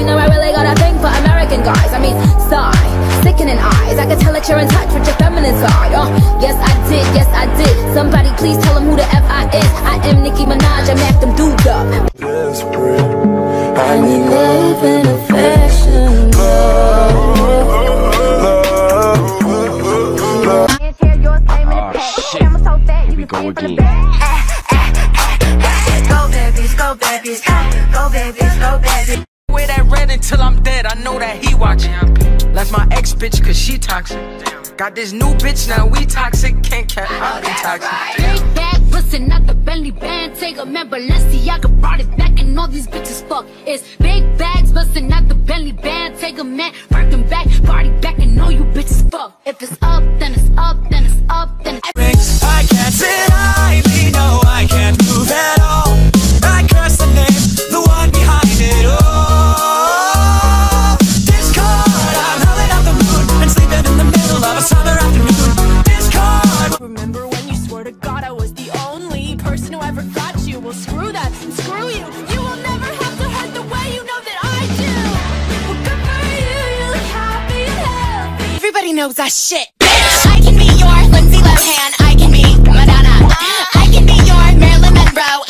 You know I really got a thing for American guys. I mean, sigh, sickening eyes. I can tell that you're in touch with your feminine side. Oh, yes I did, yes I did. Somebody please tell them who the F I is. I am Nicki Minaj. I mac them dudes up. Desperate. I I need need love and affection. Here we go again. Go babies, go babies, go babies, go babies. Wear that red until I'm dead. I know that he watching. Left my ex bitch cause she toxic. Got this new bitch now we toxic. Can't catch I be toxic. Big bag, bustin' out the Bentley band. Take a man, Balenciaga brought it back, and all these bitches fuck. It's big bags, bustin' out the Bentley band. Take a man, working back, party back, and all you bitches fuck. If it's up, then it's up, then it's up, then it's I can't knows I shit. Bitch, I can be your Lindsay Lohan. I can be Madonna. I can be your Marilyn Monroe.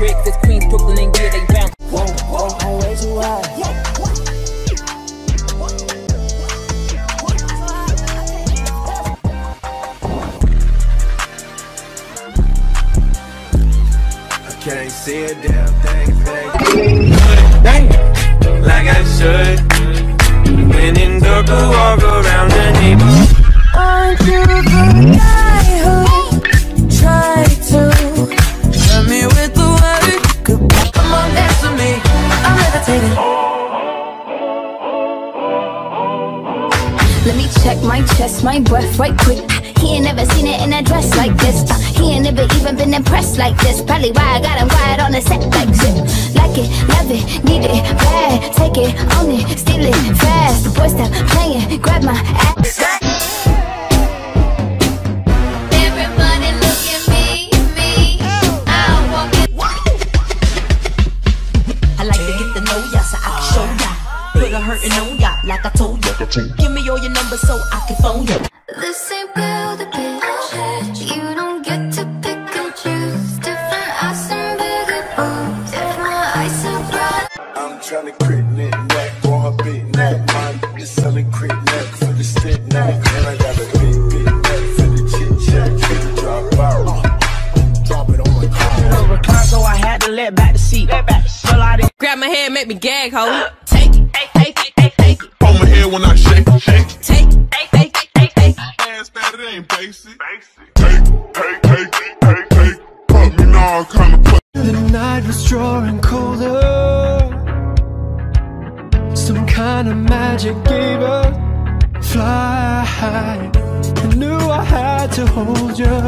It's Queens, Brooklyn, yeah, they quiet on the set like this. Like it, love it, need it, bad. Take it, own it, steal it, fast. The boy stop playing, grab my ass. Everybody look at me, me. I walk it. I like to get to know ya so I can show ya. Put a hurtin' on ya like I told ya. Make me gag, ho. Uh. Take it, take it, take it, take it. On my head when I shake, shake. Take it, take it, take it, take it. Ass that it ain't basic. Take, take, take, take, take. Put me now, kinda put. The night was drawing colder. Some kind of magic gave us fly. I knew I had to hold you.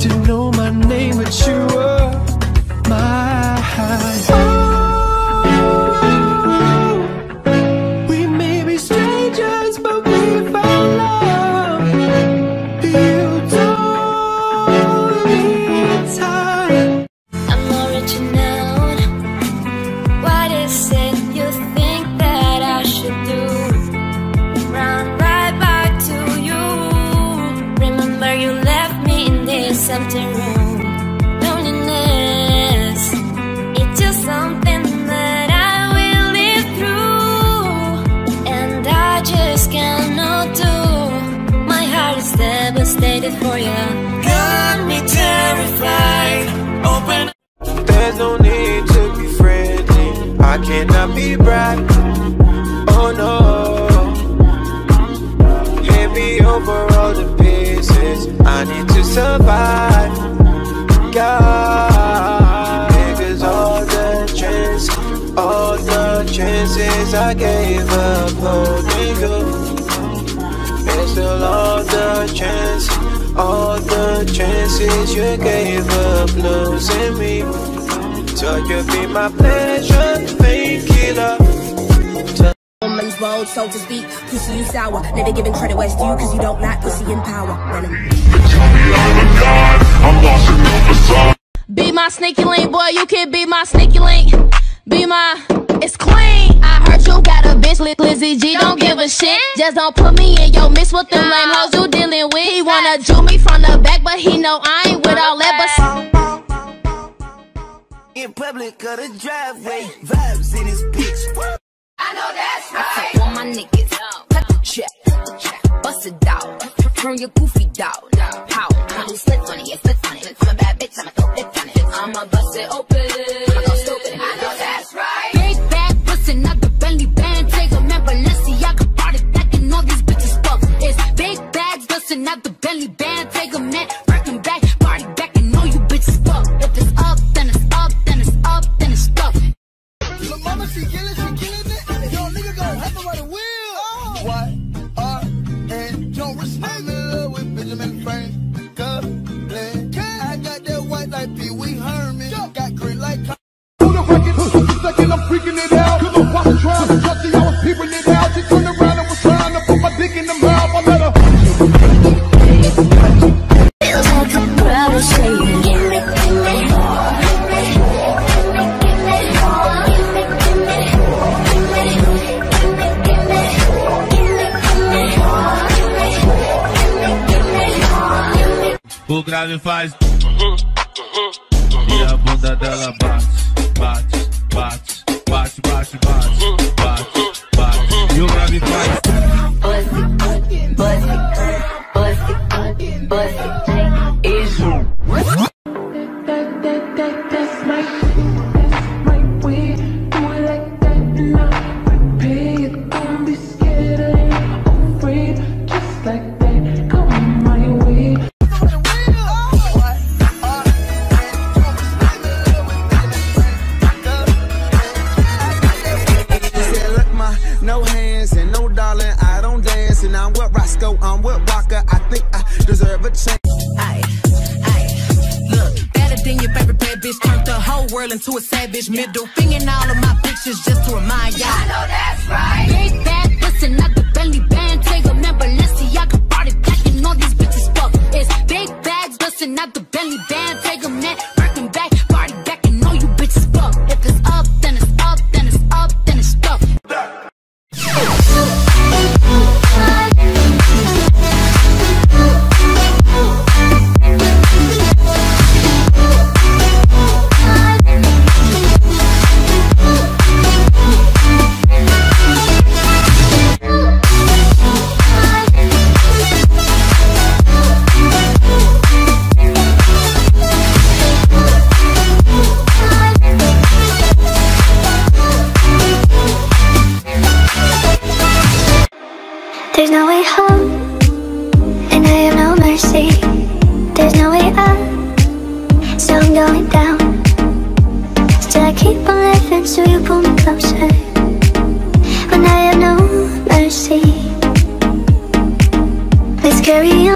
Didn't know my name, but you were mine. Loneliness It's just something that I will live through. And I just cannot do. My heart is devastated for you Got me terrified. Open There's no need to be friendly I cannot be bright Oh no. Hand me over all the pieces. I need to survive. God, niggas, all the chance, all the chances I gave up holding you. And still all the chance, all the chances you gave up losing me. So you be my pleasure, painkiller. Woman's road, so to speak. Pussy, you sour. Never giving credit where it's due, cause you don't like pussy in power. Venom. Be my sneaky link, boy, you can be my sneaky link. Be my, it's clean. I heard you got a bitch Lick Lizzie G, don't give a shit. Just don't put me in your mix with them lame hoes you dealing with. He wanna do me from the back, but he know I ain't with all that, but In public of the driveway, vibes in this bitch. I know that's right. All my niggas, cut the check, bust it down, turn your goofy down. Pow, do splits on it, yeah, splits on it. I'm a bad bitch, I'ma throw flips on it. I'ma bust it open, O grave faz. E a bunda dela bate, bate, bate, bate, bate, bate, bate, bate. E o grave faz. World into a savage. Middle finger all of my pictures just to remind y'all. I know that's right. Big bag, bustin' out the belly band. Take a man, Balenciaga brought it back, and all these bitches fuck. It's big bags, bustin' out the belly band. Take a man,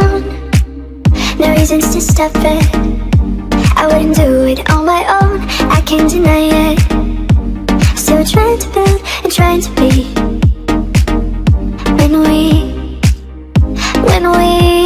on. No reasons to stop it. I wouldn't do it on my own. I can't deny it. Still trying to build and trying to be. When we, when we